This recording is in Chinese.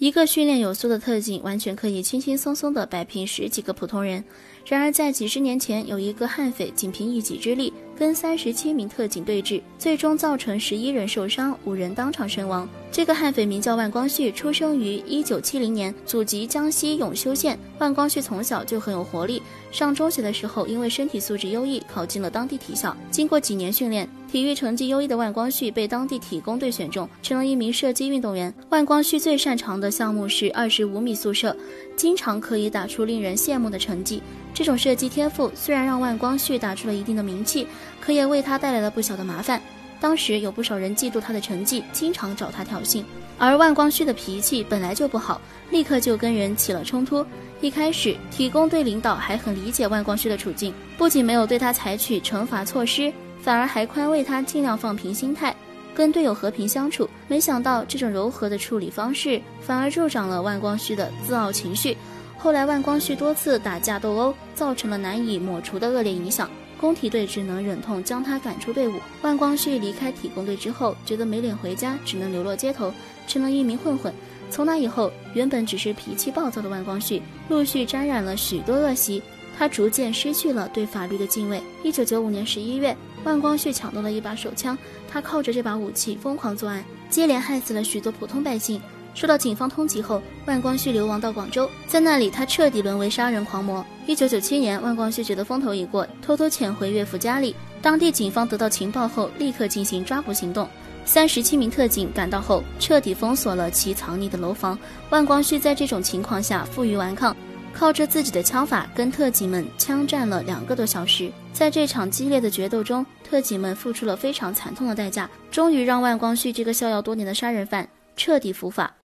一个训练有素的特警完全可以轻轻松松地摆平十几个普通人。然而，在几十年前，有一个悍匪仅凭一己之力跟三十七名特警对峙，最终造成十一人受伤，五人当场身亡。这个悍匪名叫万光绪，出生于一九七零年，祖籍江西永修县。万光绪从小就很有活力，上中学的时候因为身体素质优异，考进了当地体校。经过几年训练，体育成绩优异的万光绪被当地体工队选中，成了一名射击运动员。万光绪最擅长的项目是二十五米速射，经常可以打出令人羡慕的成绩。这种射击天赋虽然让万光绪打出了一定的名气，可也为他带来了不小的麻烦。当时有不少人嫉妒他的成绩，经常找他挑衅。而万光绪的脾气本来就不好，立刻就跟人起了冲突。一开始，体工队领导还很理解万光绪的处境，不仅没有对他采取惩罚措施，反而还宽慰他，尽量放平心态，跟队友和平相处。没想到这种柔和的处理方式，反而助长了万光绪的自傲情绪。后来，万光绪多次打架斗殴，造成了难以抹除的恶劣影响。工体队只能忍痛将他赶出队伍。万光绪离开体工队之后，觉得没脸回家，只能流落街头，成了一名混混。从那以后，原本只是脾气暴躁的万光绪，陆续沾染了许多恶习。他逐渐失去了对法律的敬畏。一九九五年十一月，万光绪抢到了一把手枪，他靠着这把武器疯狂作案，接连害死了许多普通百姓。受到警方通缉后，万光绪流亡到广州，在那里他彻底沦为杀人狂魔。一九九七年，万光绪觉得风头已过，偷偷潜回岳父家里。当地警方得到情报后，立刻进行抓捕行动。三十七名特警赶到后，彻底封锁了其藏匿的楼房。万光绪在这种情况下负隅顽抗，靠着自己的枪法跟特警们枪战了两个多小时。在这场激烈的决斗中，特警们付出了非常惨痛的代价，终于让万光绪这个逍遥多年的杀人犯彻底伏法。